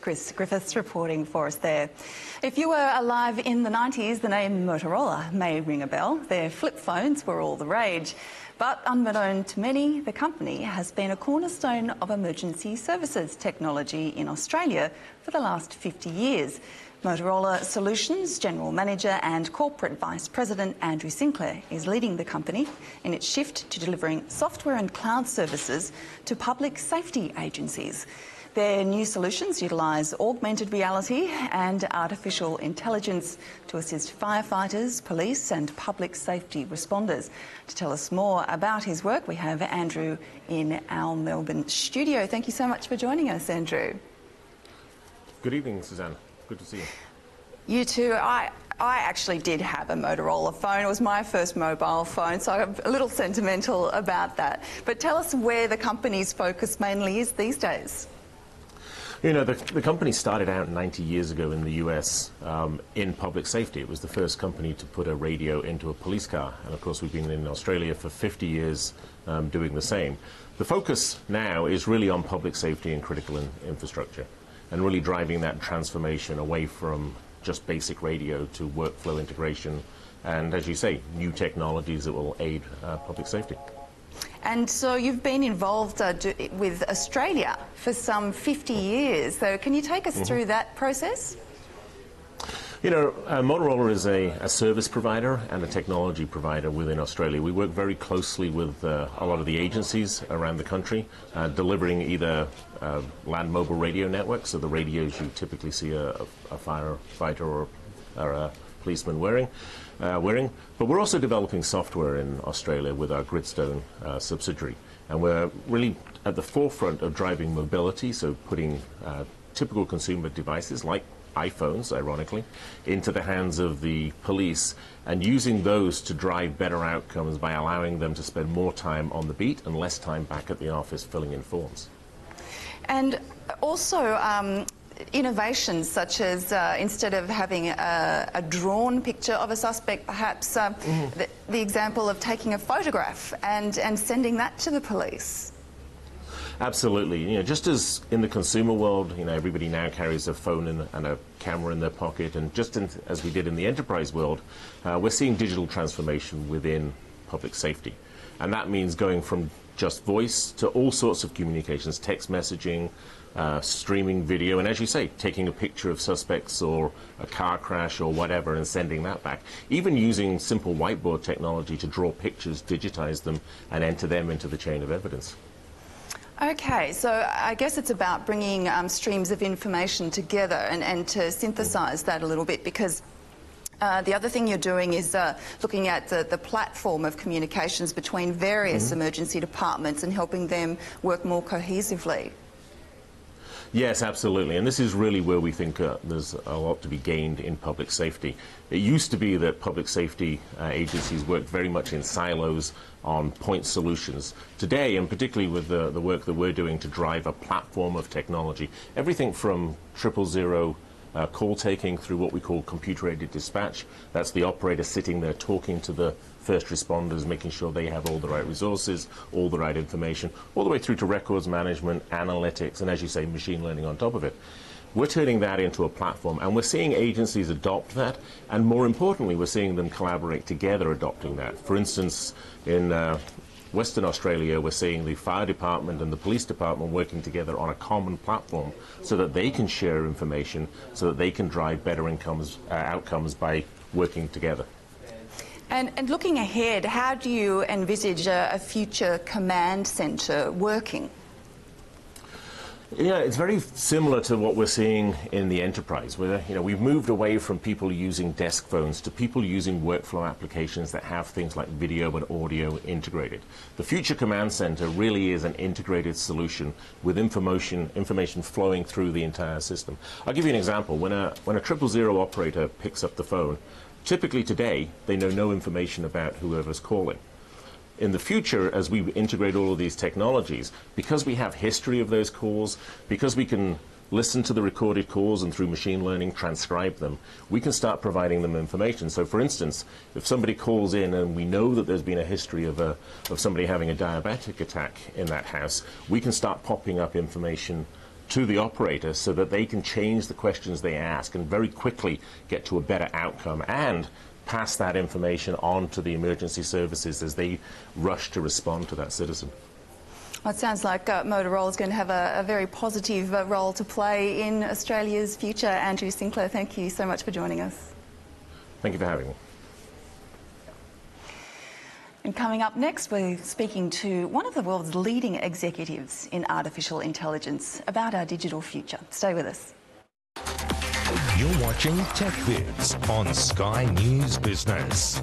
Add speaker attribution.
Speaker 1: Chris Griffiths reporting for us there. If you were alive in the 90s, the name Motorola may ring a bell. Their flip phones were all the rage. But unbeknown to many, the company has been a cornerstone of emergency services technology in Australia for the last 50 years. Motorola Solutions General Manager and Corporate Vice President Andrew Sinclair is leading the company in its shift to delivering software and cloud services to public safety agencies. Their new solutions utilise augmented reality and artificial intelligence to assist firefighters, police, and public safety responders. To tell us more about his work, we have Andrew in our Melbourne studio. Thank you so much for joining us, Andrew.
Speaker 2: Good evening, Suzanne. Good to see you.
Speaker 1: You too. I I actually did have a Motorola phone. It was my first mobile phone, so I'm a little sentimental about that. But tell us where the company's focus mainly is these days.
Speaker 2: You know, the, the company started out 90 years ago in the US um, in public safety. It was the first company to put a radio into a police car. And of course, we've been in Australia for 50 years um, doing the same. The focus now is really on public safety and critical in infrastructure and really driving that transformation away from just basic radio to workflow integration and, as you say, new technologies that will aid uh, public safety.
Speaker 1: And so you've been involved uh, with Australia for some 50 years. So can you take us mm -hmm. through that process?
Speaker 2: You know, uh, Motorola is a, a, service provider and a technology provider within Australia. We work very closely with uh, a lot of the agencies around the country, uh, delivering either uh, land mobile radio networks, so the radios you typically see a, a firefighter or, or a policeman wearing, uh, wearing. But we're also developing software in Australia with our Gridstone uh, subsidiary. And we're really at the forefront of driving mobility, so putting uh, typical consumer devices like iPhones, ironically, into the hands of the police and using those to drive better outcomes by allowing them to spend more time on the beat and less time back at the office filling in forms.
Speaker 1: And also, um, innovations such as uh, instead of having a, a, drawn picture of a suspect, perhaps uh, mm. the, the, example of taking a photograph and, and sending that to the police.
Speaker 2: Absolutely. You know, just as in the consumer world, you know, everybody now carries a phone in, and a camera in their pocket, and just in, as we did in the enterprise world, uh, we're seeing digital transformation within public safety. And that means going from just voice to all sorts of communications, text messaging, uh, streaming video, and as you say, taking a picture of suspects or a car crash or whatever and sending that back. Even using simple whiteboard technology to draw pictures, digitize them, and enter them into the chain of evidence.
Speaker 1: Okay, so I guess it's about bringing um, streams of information together and, and to synthesize that a little bit because uh, the other thing you're doing is uh, looking at the, the, platform of communications between various mm -hmm. emergency departments and helping them work more cohesively.
Speaker 2: Yes, absolutely. And this is really where we think uh, there's a lot to be gained in public safety. It used to be that public safety uh, agencies worked very much in silos on point solutions. Today, and particularly with the, the work that we're doing to drive a platform of technology, everything from triple zero uh, call taking through what we call computer aided dispatch. That's the operator sitting there talking to the first responders, making sure they have all the right resources, all the right information, all the way through to records management, analytics, and as you say, machine learning on top of it. We're turning that into a platform, and we're seeing agencies adopt that, and more importantly, we're seeing them collaborate together adopting that. For instance, in uh, Western Australia, we're seeing the fire department and the police department working together on a common platform so that they can share information, so that they can drive better incomes, uh, outcomes by working together.
Speaker 1: And, and, looking ahead, how do you envisage a, a future command centre working?
Speaker 2: Yeah, it's very similar to what we're seeing in the enterprise, where you know we've moved away from people using desk phones to people using workflow applications that have things like video and audio integrated. The future command center really is an integrated solution with information information flowing through the entire system. I'll give you an example. When a when a triple zero operator picks up the phone, typically today they know no information about whoever's calling in the future, as we integrate all of these technologies, because we have history of those calls, because we can listen to the recorded calls and through machine learning transcribe them, we can start providing them information. So for instance, if somebody calls in and we know that there's been a history of, a, of somebody having a diabetic attack in that house, we can start popping up information to the operator so that they can change the questions they ask and very quickly get to a better outcome and pass that information on to the emergency services as they rush to respond to that citizen.
Speaker 1: Well, it sounds like uh, Motorola is going to have a, a very positive uh, role to play in Australia's future. Andrew Sinclair, thank you so much for joining us.
Speaker 2: Thank you for having me.
Speaker 1: And coming up next, we're speaking to one of the world's leading executives in artificial intelligence about our digital future. Stay with us.
Speaker 3: You're watching Tech Bits on Sky News Business.